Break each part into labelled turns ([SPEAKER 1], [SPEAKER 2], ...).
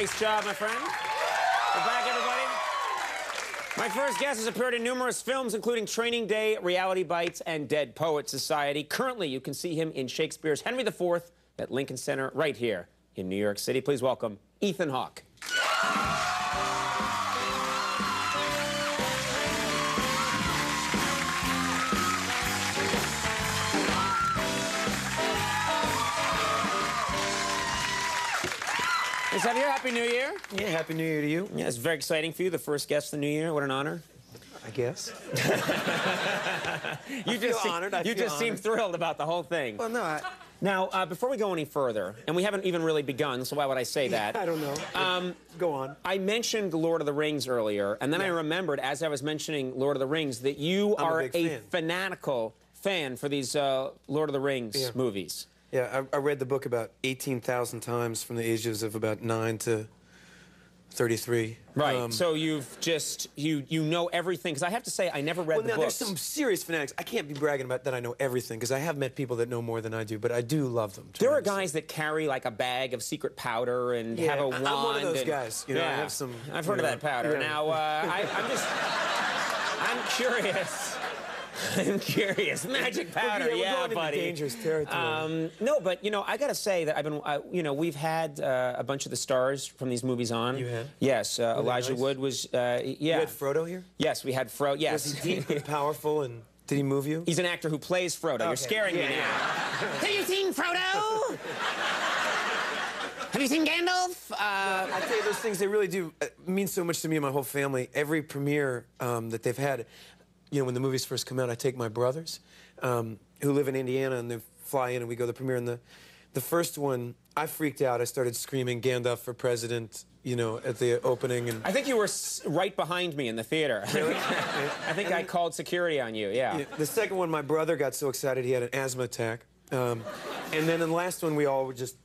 [SPEAKER 1] Nice job, my friend. We're back, everybody. My first guest has appeared in numerous films, including Training Day, Reality Bites, and Dead Poet Society. Currently, you can see him in Shakespeare's Henry IV at Lincoln Center right here in New York City. Please welcome Ethan Hawke. Is that here? Happy New Year.
[SPEAKER 2] Yeah, Happy New Year to you,
[SPEAKER 1] Yeah, it's very exciting for you. The first guest of the New Year. What an honor.
[SPEAKER 2] I guess.
[SPEAKER 1] You just
[SPEAKER 2] feel honored, I
[SPEAKER 1] you
[SPEAKER 2] feel
[SPEAKER 1] just seem thrilled about the whole thing.
[SPEAKER 2] Well, no, I,
[SPEAKER 1] Now, uh, before we go any further, and we haven't even really begun, so why would I say that?
[SPEAKER 2] I don't know. Um, Go on.
[SPEAKER 1] I mentioned Lord of the Rings earlier, and then I remembered as I was mentioning Lord of the Rings that you
[SPEAKER 2] I'm
[SPEAKER 1] are
[SPEAKER 2] big
[SPEAKER 1] a
[SPEAKER 2] fan.
[SPEAKER 1] fanatical fan for these uh, Lord of the Rings
[SPEAKER 2] Yeah.
[SPEAKER 1] movies.
[SPEAKER 2] Yeah, I, I read the book about 18,000 times from the ages of about 9 to 33.
[SPEAKER 1] Right.
[SPEAKER 2] Um,
[SPEAKER 1] so you've just you you know everything because I have to say I never read
[SPEAKER 2] well,
[SPEAKER 1] the
[SPEAKER 2] now,
[SPEAKER 1] books.
[SPEAKER 2] there's some serious fanatics. I can't be bragging about that I know everything, because I have met people that know more than I do, but I do love them.
[SPEAKER 1] There are guys that carry like a bag of secret powder and
[SPEAKER 2] Yeah,
[SPEAKER 1] have a wand.
[SPEAKER 2] I'm one of those
[SPEAKER 1] and-
[SPEAKER 2] guys, you know, I have some,
[SPEAKER 1] I've heard of that powder.
[SPEAKER 2] yeah.
[SPEAKER 1] Now uh, I, I'm just, I'm curious. I'm curious. Magic powder,
[SPEAKER 2] yeah,
[SPEAKER 1] yeah,
[SPEAKER 2] going into
[SPEAKER 1] buddy.
[SPEAKER 2] dangerous territory.
[SPEAKER 1] Um, no, but you know, I gotta say that I've been, uh, you know, we've had uh, a bunch of the stars from these movies on.
[SPEAKER 2] You had?
[SPEAKER 1] Yes, uh, Elijah
[SPEAKER 2] nice?
[SPEAKER 1] Wood was. Uh, yeah.
[SPEAKER 2] You had Frodo here?
[SPEAKER 1] Yes, we had Fro. Yes.
[SPEAKER 2] Was he deep and powerful, and did he move you?
[SPEAKER 1] He's an actor who plays Frodo. You're
[SPEAKER 2] Okay.
[SPEAKER 1] scaring me
[SPEAKER 2] Yeah,
[SPEAKER 1] now. Have you seen Frodo? Have you seen Gandalf? Uh,
[SPEAKER 2] I tell you, those things, they really do uh, mean so much to me and my whole family. Every premiere um, that they've had, you know, when the movies first come out, I take my brothers um, who live in Indiana and they fly in and we go to the premiere. And the, the first one, I freaked out. I started screaming Gandalf for president, you know, at the opening. And
[SPEAKER 1] I think you were s- right behind me in the theater. I think I called security on you. Yeah.
[SPEAKER 2] Yeah, the second one, my brother got so excited he had an asthma attack. Um, and then in the last one, we all were just,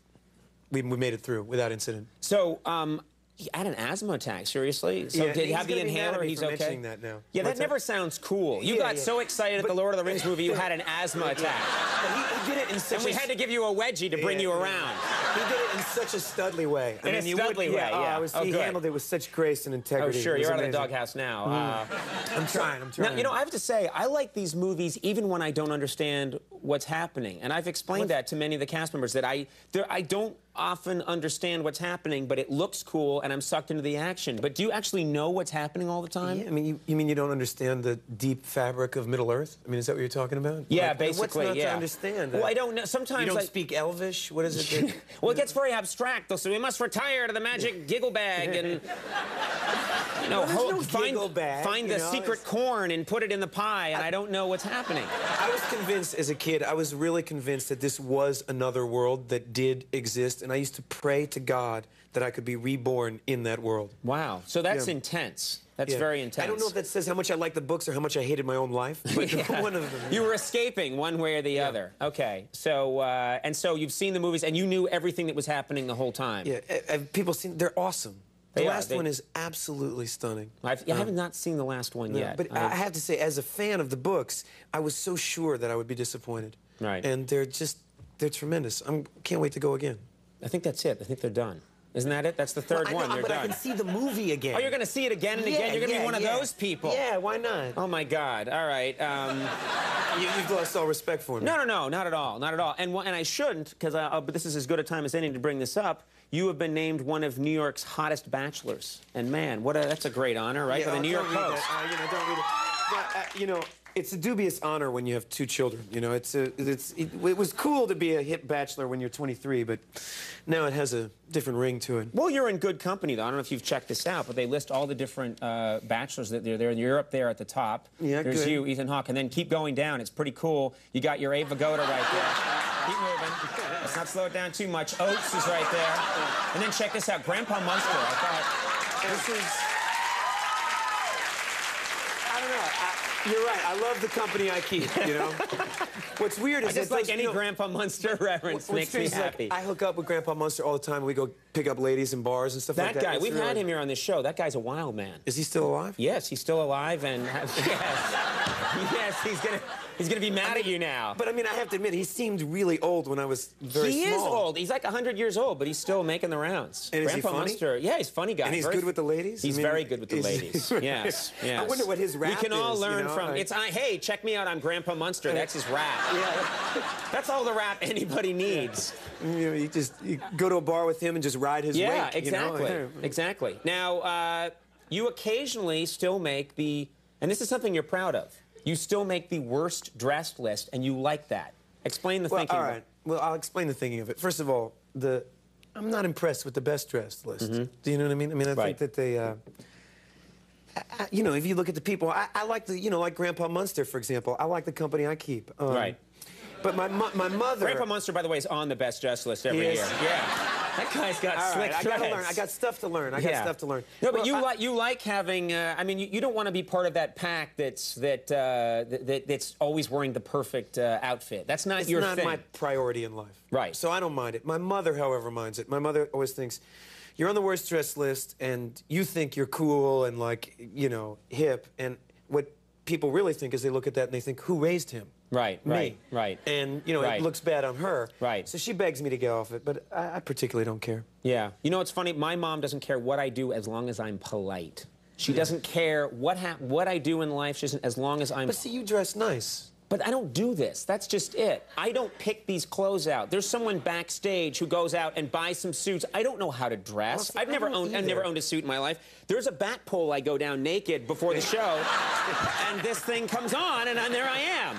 [SPEAKER 2] we, we made it through without incident.
[SPEAKER 1] So, um, he had an asthma attack. Seriously? So
[SPEAKER 2] Yeah,
[SPEAKER 1] did he have the
[SPEAKER 2] gonna be mad at
[SPEAKER 1] inhaler? He's okay.
[SPEAKER 2] that now.
[SPEAKER 1] Yeah, that never
[SPEAKER 2] that?
[SPEAKER 1] sounds cool. You
[SPEAKER 2] Yeah,
[SPEAKER 1] got
[SPEAKER 2] yeah.
[SPEAKER 1] so excited at the Lord of the Rings movie, you had an asthma attack,
[SPEAKER 2] But he, he did it in such
[SPEAKER 1] and we had to give you a wedgie to bring
[SPEAKER 2] Yeah,
[SPEAKER 1] you around.
[SPEAKER 2] He did it in such a studly way. I
[SPEAKER 1] In a
[SPEAKER 2] you would-
[SPEAKER 1] studly way,
[SPEAKER 2] oh,
[SPEAKER 1] yeah.
[SPEAKER 2] I was,
[SPEAKER 1] Oh,
[SPEAKER 2] he
[SPEAKER 1] good.
[SPEAKER 2] handled it with such grace and integrity. Oh, sure,
[SPEAKER 1] you're out of the
[SPEAKER 2] amazing.
[SPEAKER 1] doghouse now. Uh,
[SPEAKER 2] I'm trying. I'm trying.
[SPEAKER 1] Now, you know, I have to say, I like these movies even when I don't understand what's happening. And I've explained that to many of the cast members that I, there, I don't often understand what's happening, but it looks cool and I'm sucked into the action. But do you actually know what's happening all the time?
[SPEAKER 2] Yeah, I mean, you, you mean you don't understand the deep fabric of Middle Earth? I mean, is that what you're talking about?
[SPEAKER 1] Yeah,
[SPEAKER 2] Like,
[SPEAKER 1] basically,
[SPEAKER 2] What's not
[SPEAKER 1] yeah.
[SPEAKER 2] to understand?
[SPEAKER 1] Well, I don't know. Sometimes
[SPEAKER 2] You don't
[SPEAKER 1] I-
[SPEAKER 2] speak Elvish? What is it? that-
[SPEAKER 1] Well, it gets very abstract, though, so we must retire to the magic giggle bag and, you know,
[SPEAKER 2] Well, there's
[SPEAKER 1] ho-
[SPEAKER 2] no
[SPEAKER 1] find,
[SPEAKER 2] bag,
[SPEAKER 1] find the
[SPEAKER 2] know,
[SPEAKER 1] secret
[SPEAKER 2] it's-
[SPEAKER 1] corn and put it in the pie, and I, don't know what's happening.
[SPEAKER 2] I was convinced as a kid, I was really convinced that this was another world that did exist, and I used to pray to God that I could be reborn in that world.
[SPEAKER 1] Wow. So that's
[SPEAKER 2] Yeah.
[SPEAKER 1] intense. That's
[SPEAKER 2] Yeah.
[SPEAKER 1] very intense.
[SPEAKER 2] I don't know if that says how much I like the books or how much I hated my own life, but
[SPEAKER 1] Yeah.
[SPEAKER 2] one of them.
[SPEAKER 1] You were escaping one way or the other. Okay. So uh, and so you've seen the movies and you knew everything that was happening the whole time.
[SPEAKER 2] Yeah, uh, have people seen? They're awesome. The
[SPEAKER 1] They are,
[SPEAKER 2] last
[SPEAKER 1] they-
[SPEAKER 2] one is absolutely stunning.
[SPEAKER 1] I've, yeah, I have not seen the last one
[SPEAKER 2] Yeah,
[SPEAKER 1] yet.
[SPEAKER 2] but I have to say, as a fan of the books, I was so sure that I would be disappointed.
[SPEAKER 1] Right.
[SPEAKER 2] And they're just, they're tremendous. I can't wait to go again.
[SPEAKER 1] I think that's it. I think they're done. Isn't that it? That's the third
[SPEAKER 2] I know,
[SPEAKER 1] one. They're
[SPEAKER 2] but
[SPEAKER 1] done.
[SPEAKER 2] I can see the movie again.
[SPEAKER 1] Oh, you're going to see it again and
[SPEAKER 2] Yeah,
[SPEAKER 1] again. You're going to
[SPEAKER 2] yeah,
[SPEAKER 1] be one
[SPEAKER 2] yeah.
[SPEAKER 1] of those people.
[SPEAKER 2] Yeah, why not?
[SPEAKER 1] Oh my God! All right. Um,
[SPEAKER 2] You, you've lost all respect for me.
[SPEAKER 1] no, no, no, not at all, not at all. And and I shouldn't, because uh, but this is as good a time as any to bring this up. You have been named one of New York's hottest bachelors, and man, what a that's a great honor, right?
[SPEAKER 2] Yeah,
[SPEAKER 1] For the New York Post.
[SPEAKER 2] Uh, you know, don't read it. But, uh, you know, it's a dubious honor when you have two children. You know, it's a, it's, it, it was cool to be a hip bachelor when you're 23, but now it has a different ring to it.
[SPEAKER 1] Well, you're in good company, though. I don't know if you've checked this out, but they list all the different uh, bachelors that they're there. You're up there at the top.
[SPEAKER 2] Yeah,
[SPEAKER 1] There's
[SPEAKER 2] good.
[SPEAKER 1] you, Ethan Hawke, and then keep going down. It's pretty cool. You got your Abe Vigoda right there. keep moving. Let's not slow it down too much. Oates is right there. And then check this out, Grandpa Munster. I thought this is.
[SPEAKER 2] I don't know. I, you're right. I love the company I keep, you know? What's weird is
[SPEAKER 1] just like
[SPEAKER 2] those-
[SPEAKER 1] any
[SPEAKER 2] you know,
[SPEAKER 1] Grandpa Munster reference makes me
[SPEAKER 2] is, like,
[SPEAKER 1] happy.
[SPEAKER 2] I hook up with Grandpa Munster all the time. We go pick up ladies in bars and stuff
[SPEAKER 1] that
[SPEAKER 2] like that.
[SPEAKER 1] That
[SPEAKER 2] guy,
[SPEAKER 1] we've
[SPEAKER 2] really-
[SPEAKER 1] had him here on this show. That guy's a wild man.
[SPEAKER 2] Is he still alive?
[SPEAKER 1] Yes, he's still alive and has, yes. yes, he's gonna he's gonna be mad at you now.
[SPEAKER 2] But I mean, I have to admit, he seemed really old when I was very
[SPEAKER 1] he
[SPEAKER 2] small.
[SPEAKER 1] is old. He's like 100 years old, but he's still making the rounds.
[SPEAKER 2] And is he
[SPEAKER 1] Grandpa
[SPEAKER 2] funny?
[SPEAKER 1] Munster, yeah, he's a funny guy.
[SPEAKER 2] And he's
[SPEAKER 1] Very-
[SPEAKER 2] good with the ladies? I
[SPEAKER 1] He's
[SPEAKER 2] mean,
[SPEAKER 1] very good with the ladies. yes, yes.
[SPEAKER 2] I wonder what his rap is.
[SPEAKER 1] We can all
[SPEAKER 2] is, you
[SPEAKER 1] learn
[SPEAKER 2] know?
[SPEAKER 1] from.
[SPEAKER 2] Like-
[SPEAKER 1] It's I. Hey, check me out. I'm Grandpa Munster. That's his rap.
[SPEAKER 2] Yeah.
[SPEAKER 1] That's all the rap anybody needs.
[SPEAKER 2] You, know, you just you go to a bar with him and just ride his
[SPEAKER 1] Yeah,
[SPEAKER 2] wake. you know?
[SPEAKER 1] exactly. Exactly. Now, uh, you occasionally still make the, and this is something you're proud of. You still make the worst dressed list, and you like that. Explain the
[SPEAKER 2] Well,
[SPEAKER 1] thinking.
[SPEAKER 2] all right. Well, I'll explain the thinking of it. First of all, the I'm not impressed with the best dressed list. Do you know what I mean? I mean, I.
[SPEAKER 1] Right.
[SPEAKER 2] think that they. Uh, I- you know, if you look at the people, I, I like the, you know, like Grandpa Munster, for example. I like the company I keep. Um,
[SPEAKER 1] Right.
[SPEAKER 2] But my my mother.
[SPEAKER 1] Grandpa Munster, by the way, is on the best dressed list every year. Yeah. That guy's got
[SPEAKER 2] All
[SPEAKER 1] slick
[SPEAKER 2] right, I gotta learn. I got stuff to learn. I got
[SPEAKER 1] Yeah.
[SPEAKER 2] stuff to learn.
[SPEAKER 1] No, but
[SPEAKER 2] Well,
[SPEAKER 1] you
[SPEAKER 2] I-
[SPEAKER 1] like you like having. Uh, I mean, you, you don't want to be part of that pack that's that uh, that, that that's always wearing the perfect uh, outfit. That's not
[SPEAKER 2] It's
[SPEAKER 1] your
[SPEAKER 2] not
[SPEAKER 1] thing.
[SPEAKER 2] my priority in life.
[SPEAKER 1] Right.
[SPEAKER 2] So I don't mind it. My mother, however, minds it. My mother always thinks, you're on the worst dress list, and you think you're cool and like, you know, hip. And what people really think is they look at that and they think, who raised him?
[SPEAKER 1] Right,
[SPEAKER 2] Me.
[SPEAKER 1] right, right.
[SPEAKER 2] And you know,
[SPEAKER 1] Right.
[SPEAKER 2] it looks bad on her.
[SPEAKER 1] Right.
[SPEAKER 2] So she begs me to get off it, but I, I particularly don't care.
[SPEAKER 1] Yeah. You know what's funny? My mom doesn't care what I do as long as I'm polite. She doesn't care what what I do in life. She doesn't, as long as I'm.
[SPEAKER 2] But see, you dress nice.
[SPEAKER 1] But I don't do this. That's just it. I don't pick these clothes out. There's someone backstage who goes out and buys some suits. I don't know how to dress.
[SPEAKER 2] Well,
[SPEAKER 1] I've never owned. I've never owned a suit in my life. There's a bat pole I go down naked before the show, and this thing comes on, and then there I am.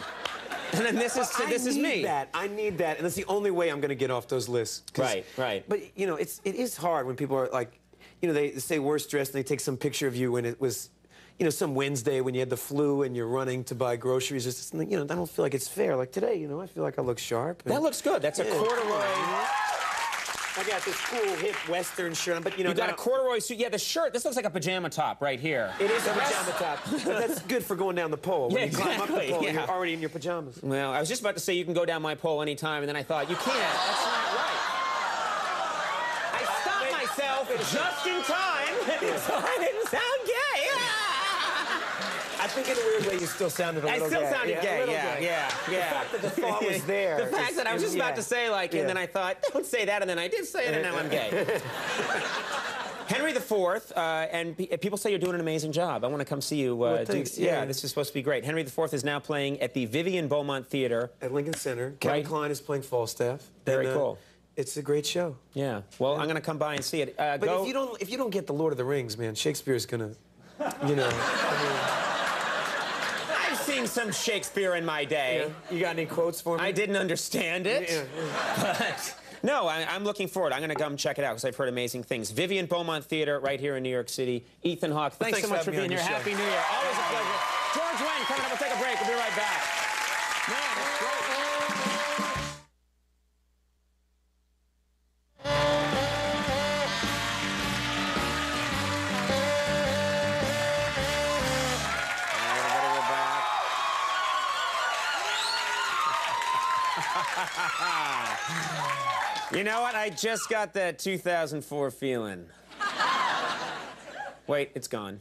[SPEAKER 1] And then this is
[SPEAKER 2] I
[SPEAKER 1] this is
[SPEAKER 2] need
[SPEAKER 1] me.
[SPEAKER 2] That I need that, and that's the only way I'm going to get off those lists.
[SPEAKER 1] Right, right.
[SPEAKER 2] But you know, it's it is hard when people are like, you know, they say worst dressed, and they take some picture of you when it was, you know, some Wednesday when you had the flu and you're running to buy groceries. It's just, you know, I don't feel like it's fair. Like today, you know, I feel like I look sharp. and-
[SPEAKER 1] That looks good. That's a corduroy.
[SPEAKER 2] I got this cool hip Western shirt, but you know,
[SPEAKER 1] You got a corduroy suit. Yeah, the shirt. This looks like a pajama top right here.
[SPEAKER 2] It is a
[SPEAKER 1] rest-
[SPEAKER 2] pajama top, but that's good for going down the pole. When
[SPEAKER 1] Yeah,
[SPEAKER 2] you climb up the
[SPEAKER 1] exactly,
[SPEAKER 2] pole,
[SPEAKER 1] yeah.
[SPEAKER 2] you're already in your pajamas.
[SPEAKER 1] Well, I was just about to say you can go down my pole anytime, and then I thought you can't. That's not right. I stopped myself just in time, so I didn't sound gay.
[SPEAKER 2] I think in a weird way you still sounded a
[SPEAKER 1] I
[SPEAKER 2] little I
[SPEAKER 1] still
[SPEAKER 2] gay.
[SPEAKER 1] sounded
[SPEAKER 2] a
[SPEAKER 1] gay.
[SPEAKER 2] little
[SPEAKER 1] Yeah,
[SPEAKER 2] gay.
[SPEAKER 1] yeah, yeah.
[SPEAKER 2] The fact that the thought was there.
[SPEAKER 1] The fact
[SPEAKER 2] is-
[SPEAKER 1] that I was
[SPEAKER 2] is-
[SPEAKER 1] just about to say like,
[SPEAKER 2] Yeah.
[SPEAKER 1] and then I thought, don't say that, and then I did say it, and now I'm gay. Henry IV, uh, and pe- people say you're doing an amazing job. I want to come see you. Uh,
[SPEAKER 2] Well,
[SPEAKER 1] do- yeah,
[SPEAKER 2] Yeah.
[SPEAKER 1] this is supposed to be great. Henry IV is now playing at the Vivian Beaumont Theater.
[SPEAKER 2] at Lincoln Center. Kevin
[SPEAKER 1] Right.
[SPEAKER 2] Kline is playing Falstaff.
[SPEAKER 1] Very
[SPEAKER 2] and, uh,
[SPEAKER 1] cool.
[SPEAKER 2] It's a great show.
[SPEAKER 1] Yeah. Well, I'm going to come by and see it. Uh,
[SPEAKER 2] But
[SPEAKER 1] go.
[SPEAKER 2] if you don't, if you don't get the Lord of the Rings, man, Shakespeare's gonna, you know.
[SPEAKER 1] I've some Shakespeare in my day.
[SPEAKER 2] Mean, you got any quotes for me?
[SPEAKER 1] I didn't understand it.
[SPEAKER 2] Yeah,
[SPEAKER 1] But no, I, I'm looking forward. I'm going to come check it out because I've heard amazing things. Vivian Beaumont Theater right here in New York City. Ethan Hawke, thanks,
[SPEAKER 2] thanks
[SPEAKER 1] so much
[SPEAKER 2] for
[SPEAKER 1] for being here. Happy. New Year. Always a pleasure. George Wayne coming up. We'll take a break. We'll be right back. Man, You know what? I just got that 2004 feeling. Wait, it's gone.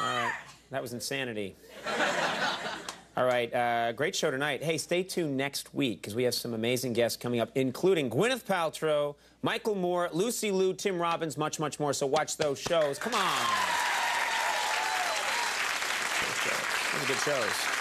[SPEAKER 1] All right, that was insanity. All right, uh, great show tonight. Hey, stay tuned next week because we have some amazing guests coming up, including Gwyneth Paltrow, Michael Moore, Lucy Liu, Tim Robbins, much, much more. So watch those shows. Come on. Those are good shows.